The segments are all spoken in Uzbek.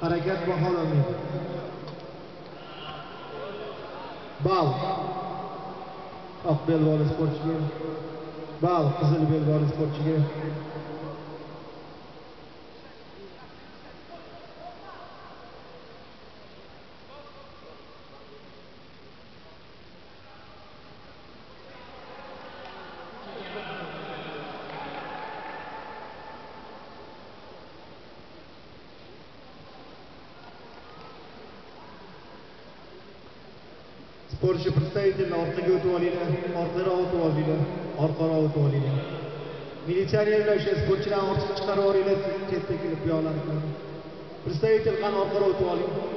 harakat baholanmaydi bal oq belbog'li sportchiga bal qizil belbog'li sportchiga sportchi представительni orqaga o'tib olinglar orqaroq o'tib olinglar orqaroq o'tib olinglar. Militsionerlar o'sha sportchilarni ortiga chiqarib yuboringlar chetga kelib bu yoqlarni представитель qani orqaroq o'tib oling.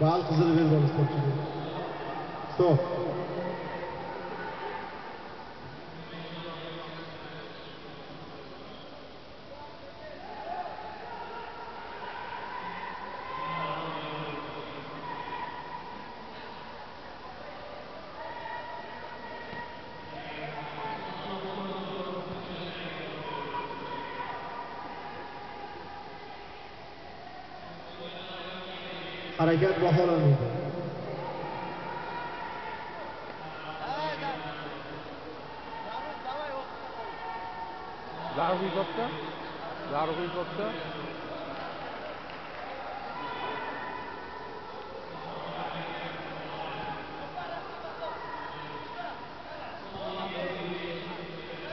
Bal qizil belbog'li sportchiga stop harakat Zarg'uy topda. Zarg'uy topda.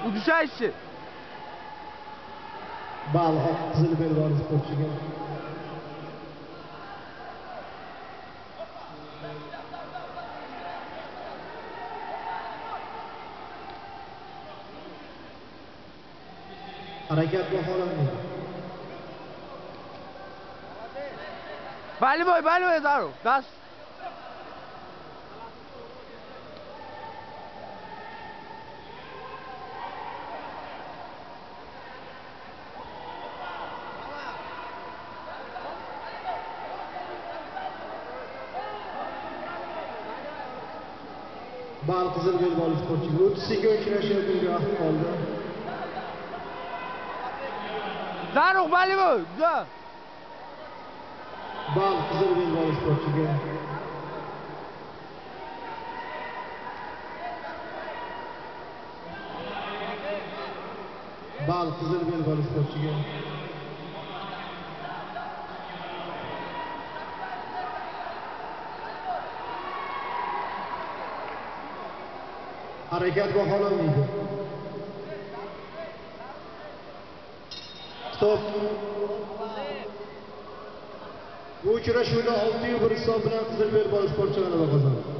Udishaychi. bal oq qizil belbog'li sportchiga harakat baholanmaydi Baliboy, baliboy Zarg'uy. Das. bal qizil belbog'li sportchiga o'ttiz ikki uchrashuvga vaqt qoldi Zarux baliboy. Da. bal qizil belbog'li sportchiga bal qizil belbog'li sportchiga harakat baholanmaydi stop bu uchrashuvda olti bir hisob bilan qizil belbog'li sportchi g'alaba qozondi